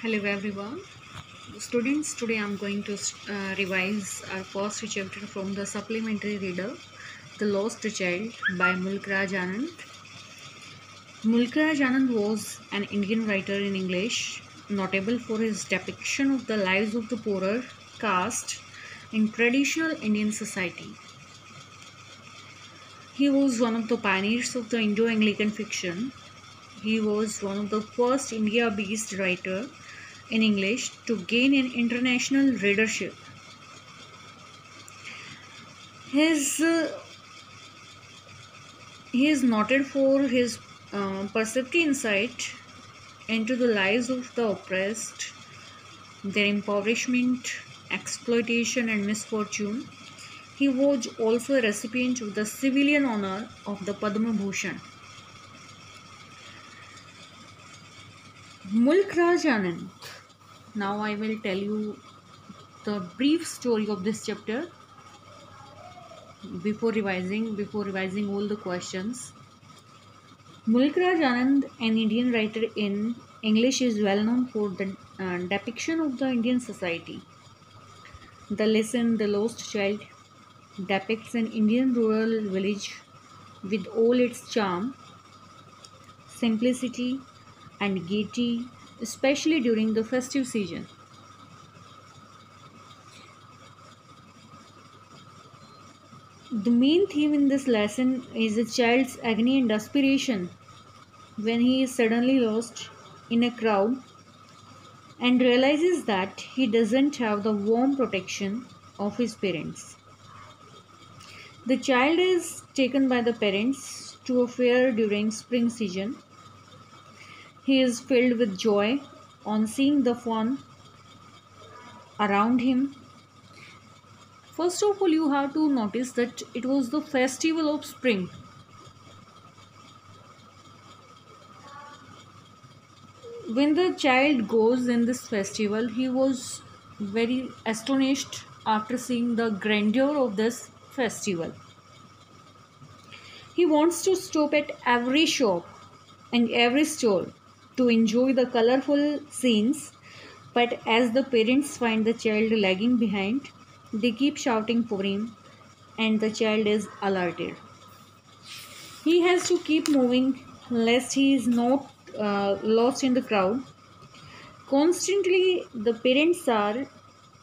Hello everyone. Students, today I'm going to uh, revise our first chapter from the supplementary reader, The Lost Child by Mulk Raj Anand. Mulk Raj Anand was an Indian writer in English, notable for his depiction of the lives of the poorer caste in traditional Indian society. He was one of the pioneers of the Indo-Anglican fiction. He was one of the first India-based writer in English to gain an international readership. His uh, he is noted for his uh, perceptive insight into the lives of the oppressed, their impoverishment, exploitation, and misfortune. He was also a recipient of the civilian honor of the Padma Bhushan. Mulk Raj Anand now I will tell you the brief story of this chapter before revising before revising all the questions. Mulk Raj Anand, an Indian writer in English, is well known for the uh, depiction of the Indian society. The lesson The Lost Child depicts an Indian rural village with all its charm, simplicity, and gaiety especially during the festive season. The main theme in this lesson is a child's agony and desperation when he is suddenly lost in a crowd and realizes that he doesn't have the warm protection of his parents. The child is taken by the parents to a fair during spring season he is filled with joy on seeing the fun around him. First of all, you have to notice that it was the festival of spring. When the child goes in this festival, he was very astonished after seeing the grandeur of this festival. He wants to stop at every shop and every stall to enjoy the colorful scenes, but as the parents find the child lagging behind, they keep shouting for him and the child is alerted. He has to keep moving lest he is not uh, lost in the crowd. Constantly, the parents are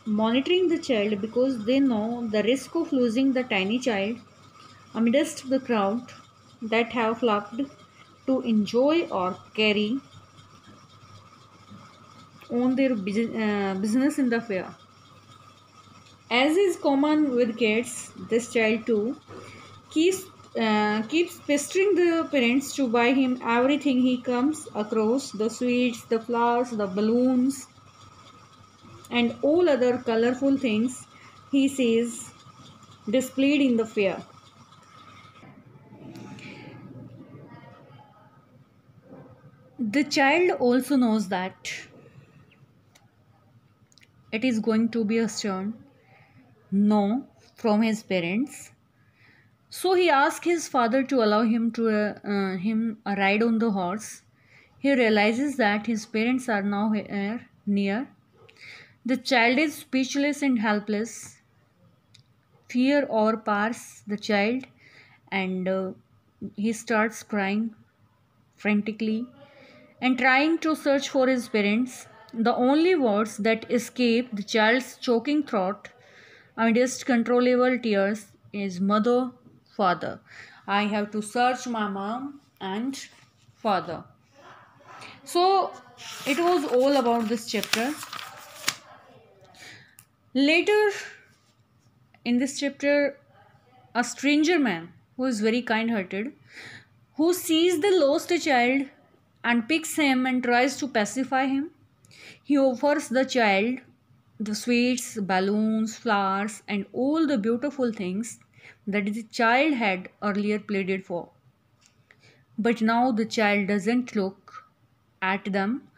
monitoring the child because they know the risk of losing the tiny child amidst the crowd that have flocked to enjoy or carry own their uh, business in the fair. As is common with kids, this child too keeps uh, keeps pestering the parents to buy him everything he comes across the sweets, the flowers, the balloons, and all other colorful things he sees displayed in the fair. The child also knows that it is going to be a stern no from his parents. So he asked his father to allow him to uh, uh, him a ride on the horse. He realizes that his parents are now here near. The child is speechless and helpless. Fear overpowers the child and uh, he starts crying frantically and trying to search for his parents the only words that escape the child's choking throat amidst controllable tears is mother, father. I have to search my mom and father. So it was all about this chapter. Later in this chapter, a stranger man who is very kind hearted, who sees the lost child and picks him and tries to pacify him he offers the child the sweets, balloons, flowers, and all the beautiful things that the child had earlier pleaded for. But now the child doesn't look at them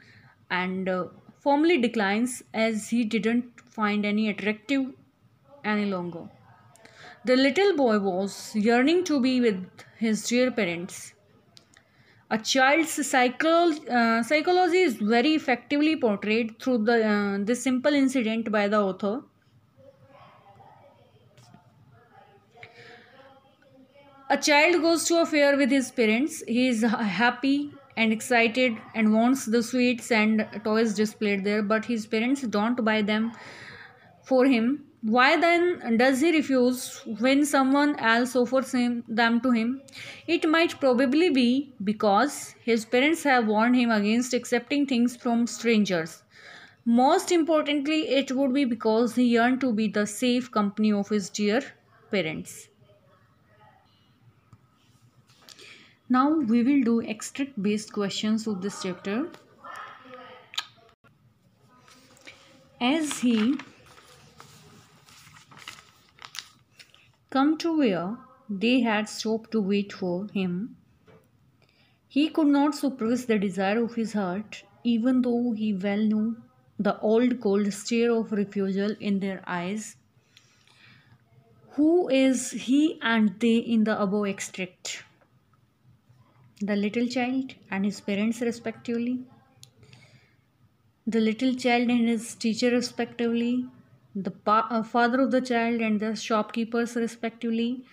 and uh, firmly declines as he didn't find any attractive any longer. The little boy was yearning to be with his dear parents. A child's psycho- uh, psychology is very effectively portrayed through the uh, this simple incident by the author. A child goes to a fair with his parents. He is happy and excited and wants the sweets and toys displayed there, but his parents don't buy them for him. Why then does he refuse when someone else offers him, them to him? It might probably be because his parents have warned him against accepting things from strangers. Most importantly, it would be because he yearned to be the safe company of his dear parents. Now we will do extract based questions of this chapter. As he come to where they had stopped to wait for him, he could not suppress the desire of his heart, even though he well knew the old cold stare of refusal in their eyes. Who is he and they in the above extract? the little child and his parents respectively, the little child and his teacher respectively, the uh, father of the child and the shopkeepers respectively,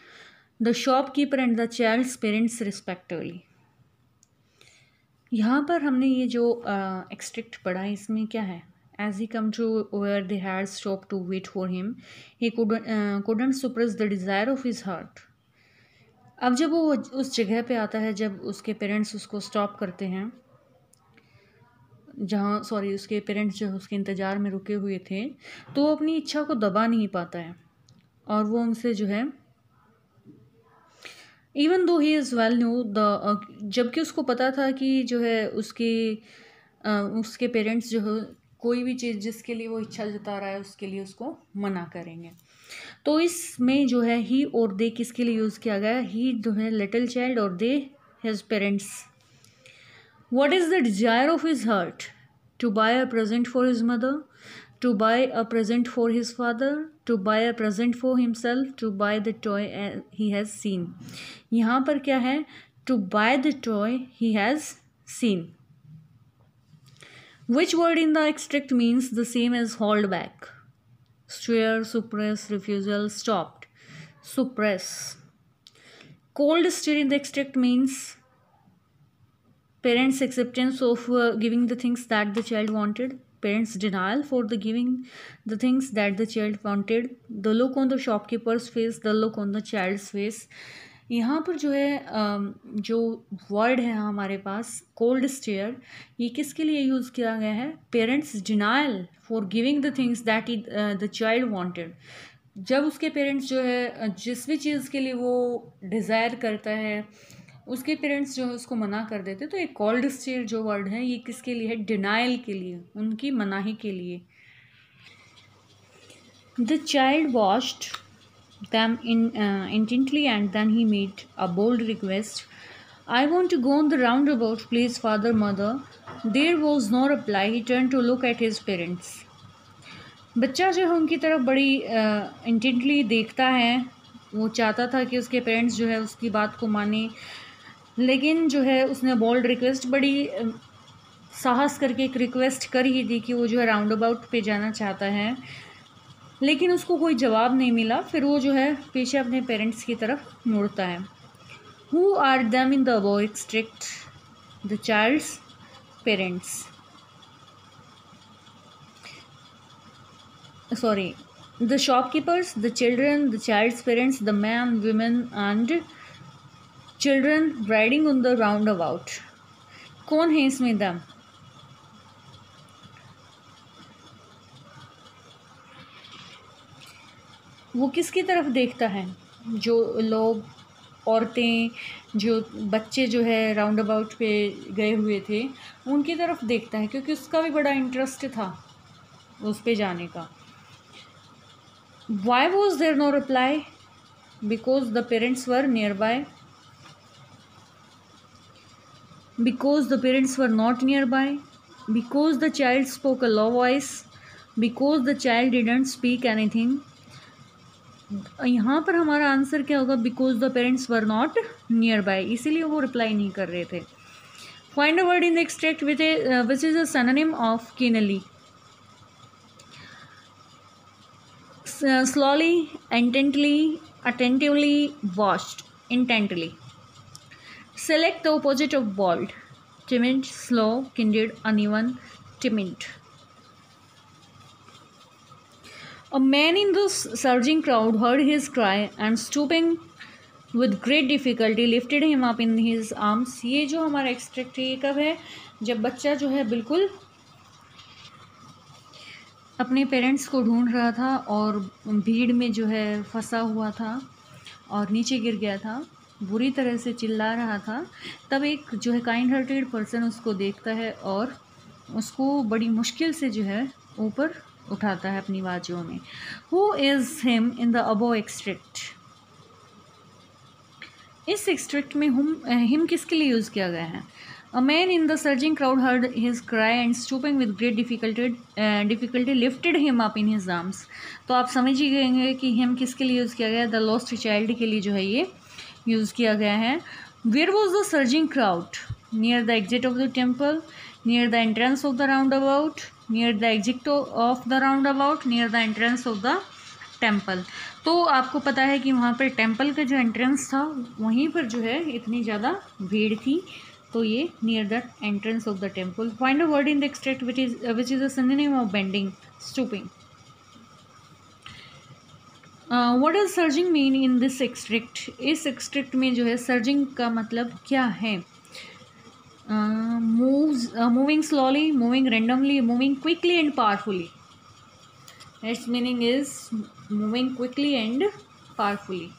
the shopkeeper and the child's parents respectively. यहाँ पर हमने ये जो एक्सट्रिक्ट uh, पढ़ा है इसमें क्या है? As he came to where they had stop to wait for him he couldn't suppress the desire of his heart अब जब वो उस जगह पे आता है जब उसके पेरेंट्स उसको स्टॉप करते हैं जहाँ सॉरी उसके पेरेंट्स जो, उसके इंतज़ार में रुके हुए थे तो वो अपनी इच्छा को दबा नहीं पाता है। और वो उनसे जो है even though he is well knew the जबकि उसको पता था कि जो है उसके उसके पेरेंट्स जो है, कोई भी चीज़ जिसके लिए वो इच्छा जता रहा है, उसके लिए उसको मना करेंगे। तो इसमें जो है ही और दे किसके लिए यूज़ किया गया? ही जो है लिटिल चाइल्ड और they his parents What is the desire of his heart to buy a present for his mother to buy a present for his father to buy a present for himself to buy the toy he has seen यहाँ पर क्या है to buy the toy he has seen which word in the extract means the same as hold back swear, suppress, refusal, stopped. Suppress. Cold stare in the extract means parents' acceptance of uh, giving the things that the child wanted. Parents' denial for the giving the things that the child wanted. The look on the shopkeeper's face, the look on the child's face. यहाँ पर जो है जो word है हमारे पास cold stair ये किसके लिए यूज़ किया गया है parents denial for giving the things that is the child wanted जब उसके पेरेंट्स जो है जिस भी चीज़ के लिए वो डिज़ायर करता है उसके पेरेंट्स जो है उसको मना कर देते तो एक कॉल्ड स्टेयर जो वर्ड है ये किसके लिए है? डिनाइल के लिए उनकी मनाही के लिए। The child watched them intently and then he made a bold request I want to go on the roundabout please father mother there was no reply he turn to look at his parents बच्चा जो है उनकी तरफ़ बड़ी intently uh, देखता है। वो चाहता था कि उसके पेरेंट्स जो है उसकी बात को माने। लेकिन जो है उसने बोल्ड रिक्वेस्ट बड़ी साहस करके एक रिक्वेस्ट कर ही दी कि वो जो है राउंड अबाउट पे जाना चाहता है। लेकिन उसको कोई जवाब नहीं मिला, फिर वो जो है पीछे अपने पेरेंट्स की तरफ़ मुड़ता है। Who are them in the above extract the child's parents sorry the shopkeepers the children the child's parents the man women and children riding on the roundabout कौन है इसमें दम? वो किसकी तरफ़ देखता है? जो लोग, औरतें, जो बच्चे जो है राउंड अबाउट पे गए हुए थे, उनकी तरफ़ देखता है, क्योंकि उसका भी बड़ा इंटरेस्ट था उस पे जाने का। Why was there no reply because the parents were near by Because the parents were not nearby because the child spoke a low voice because the child didn't speak anything यहाँ पर हमारा answer क्या होगा because the parents were not nearby इसीलिए वो reply नहीं कर रहे थे Find a word in the extract with a, uh, which is a synonym of keenly. Uh, slowly, intently, attentively, watched, intently. Select the opposite of bold. Timid, slow, candid, uneven, timid. A man in the surging crowd heard his cry and stooping with great difficulty lifted him up in his arms ये जो हमारा extract ये कब है जब बच्चा जो है बिल्कुल अपने पेरेंट्स को ढूंढ रहा था और भीड़ में जो है फंसा हुआ था और नीचे गिर गया था बुरी तरह से चिल्ला रहा था, तब एक जो है काइंड हार्टेड पर्सन उसको देखता है और उसको बड़ी मुश्किल से जो है ऊपर उठाता है अपनी बाजुओं में। Who is him in the above extract इस एक्सट्रैक्ट में हम हिम किसके लिए यूज़ किया गया है? A man in the surging crowd heard his cry and stooping with great difficulty difficulty lifted him up in his arms तो आप समझ ही गएँगे कि हिम किसके लिए यूज़ किया गया द लॉस्ट चाइल्ड के लिए जो है ये यूज़ किया गया है। Where was the surging crowd near the exit of the temple near the entrance of the roundabout near the exit of the roundabout near the entrance of the temple तो आपको पता है कि वहाँ पर टेंपल का जो एंट्रेंस था, वहीं पर जो है इतनी ज़्यादा भीड़ थी। तो ये near the entrance of the temple find a word in the extract which is which is a synonym of bending stooping what is surging mean in this extract इस एक्सट्रिक्ट में जो है सर्जिंग का मतलब क्या है moving slowly moving randomly moving quickly and powerfully its meaning is moving quickly and powerfully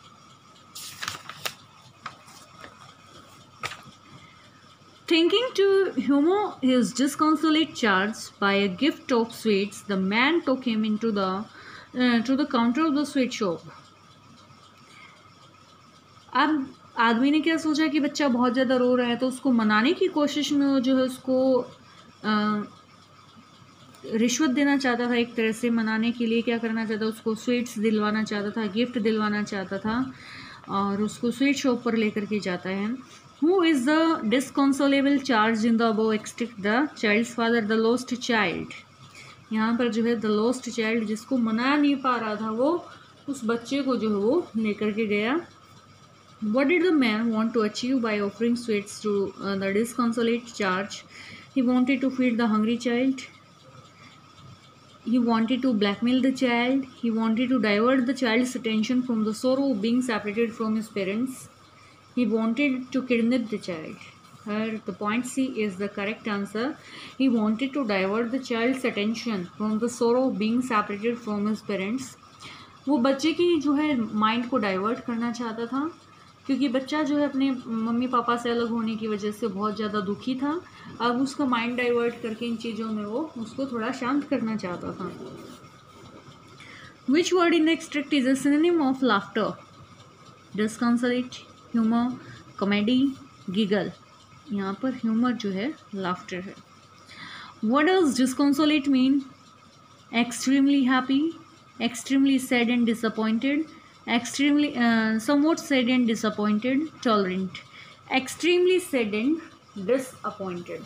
Thinking to humor his disconsolate charge by a gift of sweets, the man took him into the uh, to the counter of the sweet shop. अब आदमी ने क्या सोचा कि बच्चा बहुत ज़्यादा रो रहा है तो उसको मनाने की कोशिश में वो जो है उसको रिश्वत देना चाहता था एक तरह से मनाने के लिए क्या करना चाहता उसको स्वीट्स दिलवाना चाहता था गिफ्ट दिलवाना चाहता था और उसको स्वीट शॉप पर लेकर के जाता है। Who is the disconsolable charge in the above extract the child father the lost child यहाँ पर जो है द लॉस्ट चाइल्ड जिसको मना नहीं पा रहा था वो, उस बच्चे को जो है वो लेकर के गया। What did the man want to achieve by offering sweets to the disconsolate charge he wanted to feed the hungry child he wanted to blackmail the child he wanted to divert the child attention from the sorrow being separated from his parents he wanted to kidnap the child here the point c is the correct answer. He wanted to divert the child's attention from the sorrow of being separated from his parents. वो बच्चे की जो है mind को divert करना चाहता था, क्योंकि बच्चा जो है अपने मम्मी पापा से अलग होने की वजह से बहुत ज़्यादा दुखी था। अब उसका माइंड डाइवर्ट करके इन चीज़ों में वो उसको थोड़ा शांत करना चाहता था। Which word in extract is a synonym of laughter disconsolate humour comedy giggle यहाँ पर ह्यूमर जो है लाफ्टर है what does disconsolate mean extremely happy extremely sad and disappointed extremely uh, somewhat sad and disappointed tolerant extremely sad and disappointed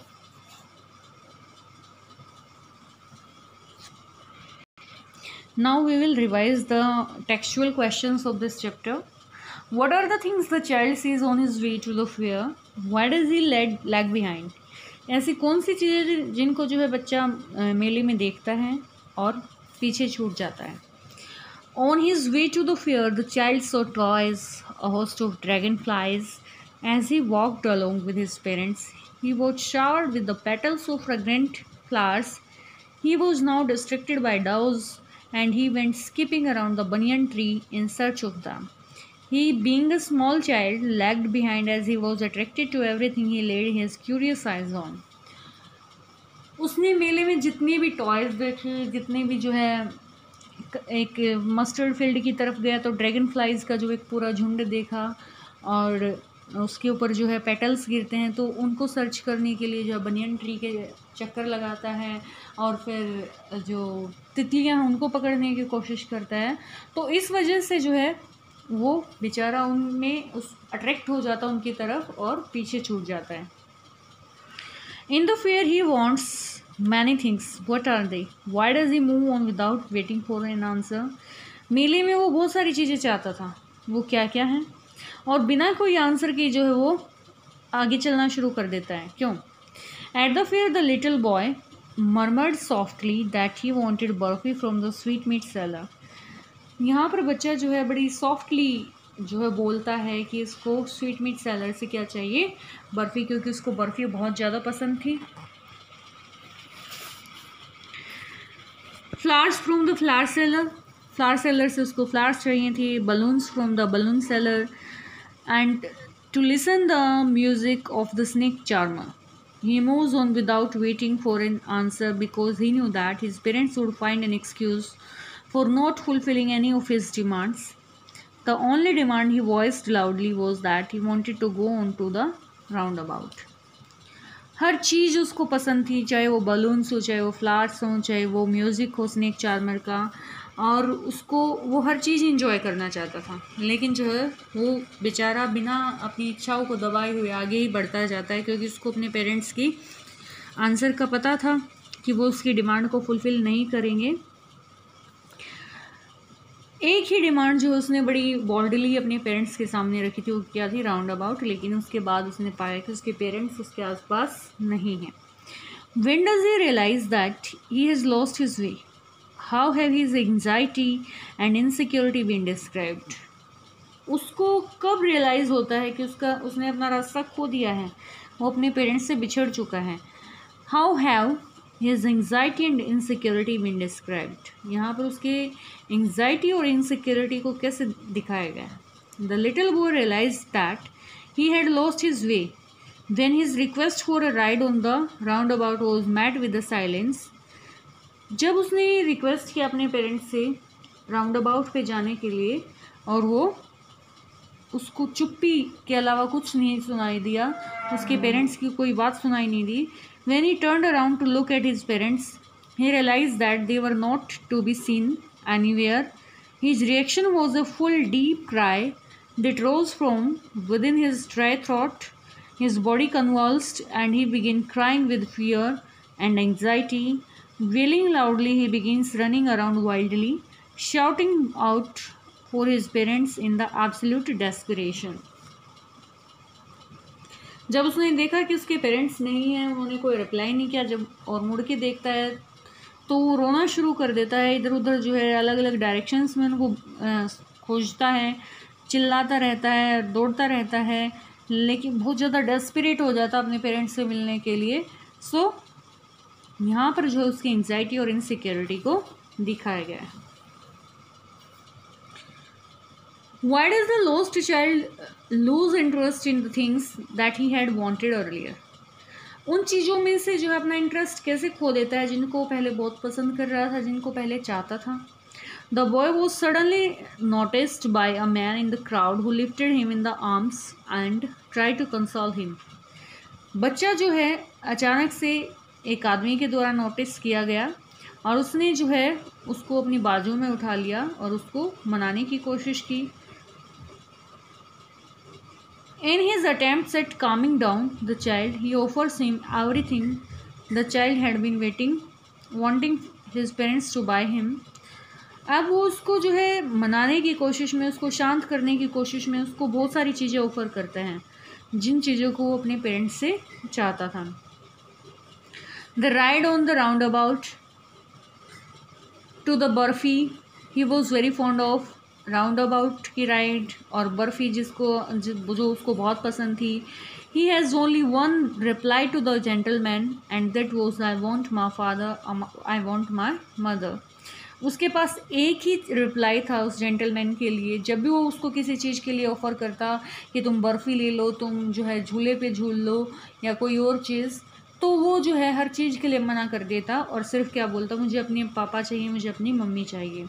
now we will revise the textual questions of this chapter what are the things the child sees on his way to the fair why does he lag, lag behind ऐसी कौन सी चीज़ें जिनको जो है बच्चा मेले में देखता है और पीछे छूट जाता है On his way to the fair, the child saw toys, a host of dragonflies. As he walked along with his parents, he was showered with the petals of fragrant flowers. He was now distracted by doves, and he went skipping around the banyan tree in search of them. He, being a small child, lagged behind as he was attracted to everything he laid his curious eyes on. उसने मेले में जितनी भी toys देखे जितने भी जो है एक मस्टर्ड फ़ील्ड की तरफ़ गया तो ड्रैगन फ्लाइज का जो एक पूरा झुंड देखा और उसके ऊपर जो है पेटल्स गिरते हैं तो उनको सर्च करने के लिए जो है बनियन ट्री के चक्कर लगाता है और फिर जो तितलियाँ उनको पकड़ने की कोशिश करता है तो इस वजह से जो है वो बेचारा उनमें उस अट्रैक्ट हो जाता है उनकी तरफ़ और पीछे छूट जाता है। In the fair he wants many things what are they why does he move on without waiting for an answer मेले में वो बहुत सारी चीज़ें चाहता था। वो क्या क्या है? और बिना कोई आंसर के जो है वो आगे चलना शुरू कर देता है। क्यों? At the fair the little boy murmured softly that he wanted barfi from the sweetmeat seller यहाँ पर बच्चा जो है बड़ी सॉफ्टली जो है बोलता है कि इसको स्वीट मीट सेलर से क्या चाहिए? बर्फ़ी, क्योंकि उसको बर्फ़ी बहुत ज़्यादा पसंद थी। Flowers from the flower seller flower seller से उसको फ्लावर्स चाहिए थी balloons from the balloon seller and to listen the music of the snake charmer He moves on without waiting for an answer because he knew that his parents would find an excuse for not fulfilling any of his demands. The only demand he voiced loudly was that he wanted to go on to the roundabout. हर चीज़ उसको पसंद थी, चाहे वो balloons हो, चाहे वो फ्लावर्स हों, चाहे वो म्यूज़िक हो स्नेक चार्मर का, और उसको वो हर चीज़ इंजॉय करना चाहता था लेकिन जो है, वो बेचारा बिना अपनी इच्छाओं को दबाए हुए आगे ही बढ़ता जाता है, क्योंकि उसको अपने पेरेंट्स की आंसर का पता था कि वो उसकी डिमांड को फुलफ़िल नहीं करेंगे एक ही डिमांड जो उसने बड़ी बॉल्डली अपने पेरेंट्स के सामने रखी थी, वो क्या थी राउंड अबाउट लेकिन उसके बाद उसने पाया कि उसके पेरेंट्स उसके आसपास नहीं हैं। When does he realise that he has lost his way how have his anxiety and insecurity been described उसको कब रियलाइज़ होता है कि उसका, उसने अपना रास्ता खो दिया है? वो अपने पेरेंट्स से बिछड़ चुका है। How have his anxiety and insecurity been described यहाँ पर उसके एंगजाइटी और इनसिक्योरिटी को कैसे दिखाया गया? The little boy realise that he had lost his way then his request for a ride on the roundabout was met with the silence जब उसने रिक्वेस्ट किया अपने पेरेंट्स से राउंड अबाउट पे जाने के लिए और वो उसको चुप्पी के अलावा कुछ नहीं सुनाई दिया, उसके पेरेंट्स की कोई बात सुनाई नहीं दी When he turned around to look at his parents, he realized that they were not to be seen anywhere. His reaction was a full, deep cry that rose from within his dry throat. His body convulsed and he began crying with fear and anxiety. Wailing loudly, he begins running around wildly, shouting out for his parents in the absolute desperation. जब उसने देखा कि उसके parents नहीं हैं उन्होंने कोई reply नहीं किया जब और मुड़ के देखता है तो वो रोना शुरू कर देता है। इधर उधर जो है अलग अलग डायरेक्शंस में उनको खोजता है चिल्लाता रहता है दौड़ता रहता है लेकिन बहुत ज़्यादा डेस्परेट हो जाता अपने पेरेंट्स से मिलने के लिए। सो so, यहाँ पर जो है उसकी एंजाइटी और इनसिक्योरिटी को दिखाया गया है। Why does the lost child lose interest in the things that he had wanted earlier उन चीज़ों में से जो है अपना इंटरेस्ट कैसे खो देता है, जिनको पहले बहुत पसंद कर रहा था, जिनको पहले चाहता था? The boy was suddenly noticed by a man in the crowd who lifted him in the arms and try to console him बच्चा जो है, अचानक से एक आदमी के द्वारा नोटिस किया गया और उसने जो है, उसको अपनी बाजू में उठा लिया और उसको मनाने की कोशिश की। In his attempt at calming down the child he offers him everything the child had been waiting wanting his parents to buy him अब वो उसको जो है मनाने की कोशिश में, उसको शांत करने की कोशिश में, उसको बहुत सारी चीज़ें ऑफ़र करते हैं, जिन चीज़ों को वो अपने पेरेंट्स से चाहता था। The ride on the roundabout to the barfi he was very fond of roundabout की राइड और बर्फ़ी जिसको, जो उसको बहुत पसंद थी। He has only one reply to the gentleman and that was I want my father I want my mother उसके पास एक ही रिप्लाई था उस जेंटलमैन के लिए। जब भी वो उसको किसी चीज़ के लिए ऑफ़र करता कि तुम बर्फ़ी ले लो, तुम जो है झूले पे झूल लो या कोई और चीज़ तो वो जो है हर चीज़ के लिए मना कर देता और सिर्फ़ क्या बोलता, मुझे अपने पापा चाहिए, मुझे अपनी मम्मी चाहिए।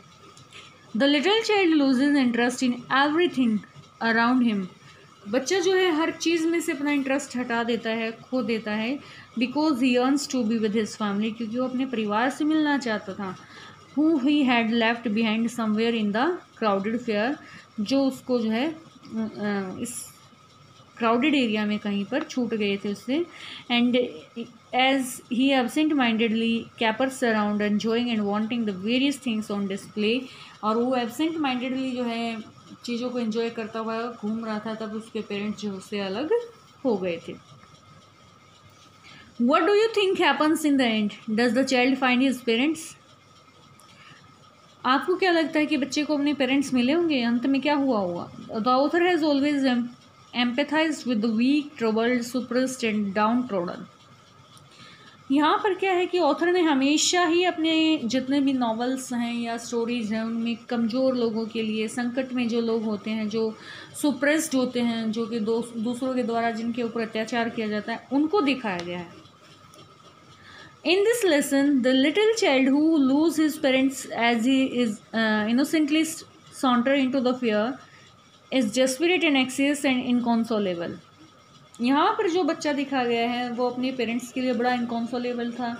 The little child loses interest in everything around him बच्चा जो है, हर चीज़ में से अपना इंटरेस्ट हटा देता है, खो देता है because he yearns to be with his family क्योंकि वो अपने परिवार से मिलना चाहता था। Who he had left behind somewhere in the crowded fair जो उसको जो है इस क्राउडेड एरिया में कहीं पर छूट गए थे उससे। And as he absent-mindedly capers around enjoying and wanting the various things on display और वो एबसेंट माइंडेडली जो है, चीज़ों को एंजॉय करता हुआ घूम रहा था, तब उसके पेरेंट्स जो उससे अलग हो गए थे। What do you think happens in the end does the child find his parents आपको क्या लगता है कि बच्चे को अपने पेरेंट्स मिले होंगे? अंत में क्या हुआ होगा? The author has always empathise with the weak troubled suppressed and downtrodden यहाँ पर क्या है कि ऑथर ने हमेशा ही अपने जितने भी नॉवेल्स हैं या स्टोरीज़ हैं, उनमें कमज़ोर लोगों के लिए, संकट में जो लोग होते हैं, जो सुप्रेस्ड होते हैं, जो कि दूसरों के द्वारा जिनके ऊपर अत्याचार किया जाता है, उनको दिखाया गया है। In this lesson the little child who lose his parents as he is innocently saunter into the fair is desperate and access and inconsolable यहाँ पर जो बच्चा दिखा गया है, वो अपने पेरेंट्स के लिए बड़ा इनकॉन्सोलेबल था।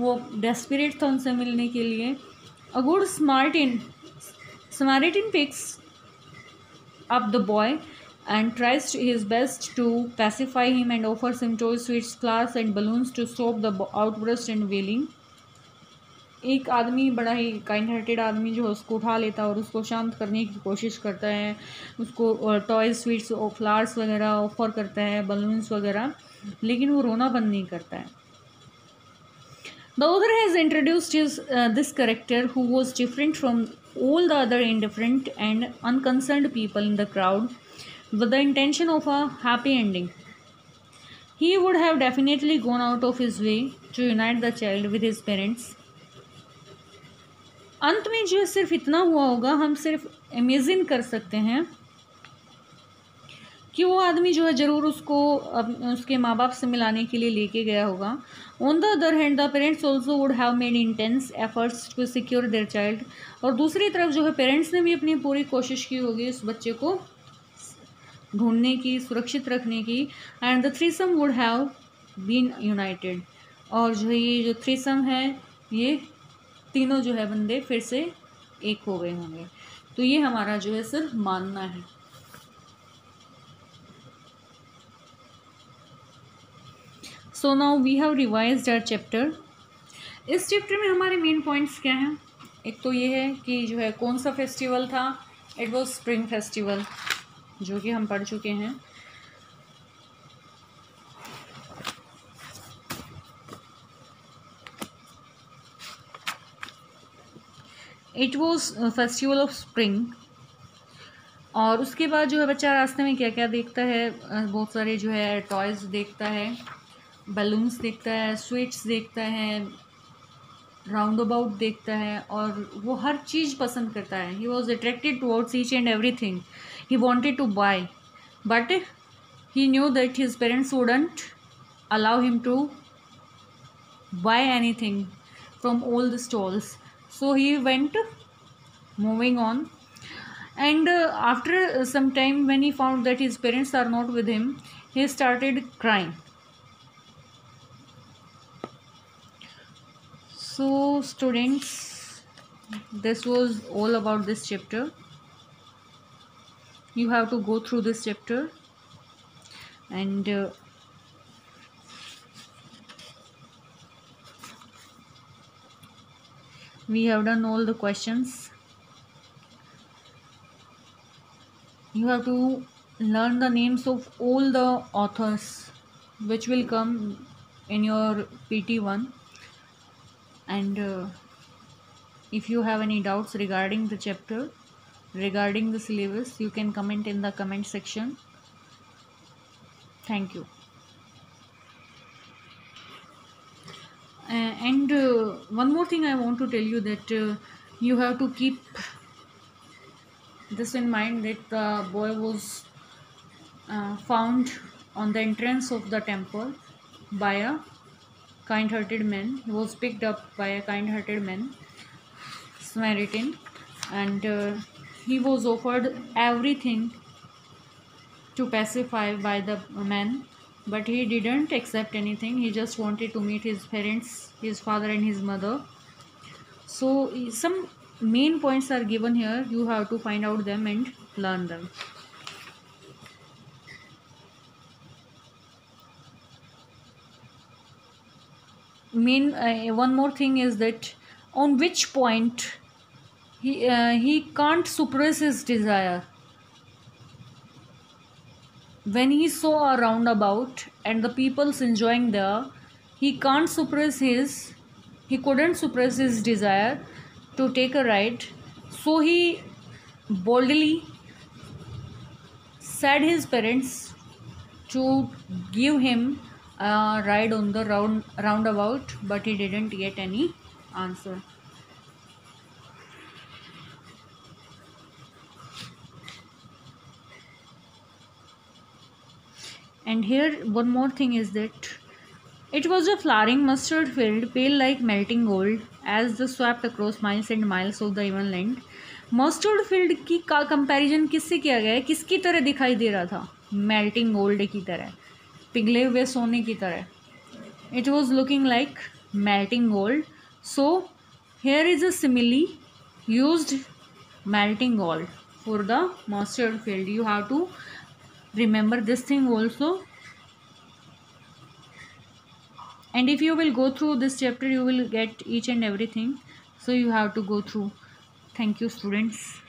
वो डेस्पिरेट था उनसे मिलने के लिए। A good Samaritan Samaritan picks up the boy and tries his best to pacify him and offer some toy sweets class and balloons to stop the outburst and wailing एक आदमी, बड़ा ही काइंड हार्टेड आदमी जो है उसको उठा लेता है और उसको शांत करने की कोशिश करता है उसको टॉय स्वीट्स और फ्लावर्स वगैरह ऑफ़र करता है बलून्स वगैरह, लेकिन वो रोना बंद नहीं करता है the author has introduced this character who was different from all the other indifferent and unconcerned people in the crowd with the intention of a happy ending. He would have definitely gone out of his way to unite the child with his parents. अंत में जो सिर्फ़ इतना हुआ होगा, हम सिर्फ़ imagine कर सकते हैं कि वो आदमी जो है ज़रूर उसको उसके माँ बाप से मिलाने के लिए लेके गया होगा। On the other hand the parents also would have made intense efforts to secure their child और दूसरी तरफ़ जो है पेरेंट्स ने भी अपनी पूरी कोशिश की होगी उस बच्चे को ढूँढने की, सुरक्षित रखने की। And the threesome would have been united और जो ये, जो थ्री सम है, ये तीनों जो है बंदे फिर से एक हो गए होंगे। तो ये हमारा जो है सर मानना है। So now we have revise our chapter इस चैप्टर में हमारे मेन पॉइंट्स क्या हैं? एक तो ये है कि जो है कौन सा फेस्टिवल था? इट वॉज़ स्प्रिंग फेस्टिवल जो कि हम पढ़ चुके हैं। It was festival of spring और उसके बाद जो है बच्चा रास्ते में क्या क्या देखता है? बहुत सारे जो है टॉयज़ देखता है बलून्स देखता है स्वीट्स देखता है राउंड अबाउट देखता है और वो हर चीज़ पसंद करता है। He was attracted towards each and every thing he wanted to buy, but he knew that his parents wouldn't allow him to buy anything from all the stalls. So he went moving on. And uh, after some time when he found that his parents are not with him he started crying. So students this was all about this chapter. You have to go through this chapter. And uh, we have done all the questions. You have to learn the names of all the authors which will come in your pt1 and uh, if you have any doubts regarding the chapter regarding the syllabus you can comment in the comment section. Thank you and uh, one more thing i want to tell you that uh, you have to keep this in mind that the boy was uh, found on the entrance of the temple by a kind-hearted man. He was picked up by a kind-hearted man samaritan and uh, he was offered everything to pacify by the man but he didn't accept anything. He just wanted to meet his parents his father and his mother. So some main points are given here. You have to find out them and learn them. Main uh, one more thing is that on which point he uh, he can't suppress his desire when he saw a roundabout and the people's enjoying there he can't suppress his he couldn't suppress his desire to take a ride. So he boldly said his parents to give him a ride on the round roundabout but he didn't get any answer and here one more thing is that it was a flowering mustard field pale like melting gold as the swept across miles and miles of the even land mustard field की का comparison किससे किया गया है किसकी तरह दिखाई दे रहा था मेल्टिंग गोल्ड की तरह हुए सोने की तरह it was looking like melting gold so here is a simile use melting gold for the mustard field you have to remember this thing also. And if you will go through this chapter you will get each and everything. So you have to go through. Thank you students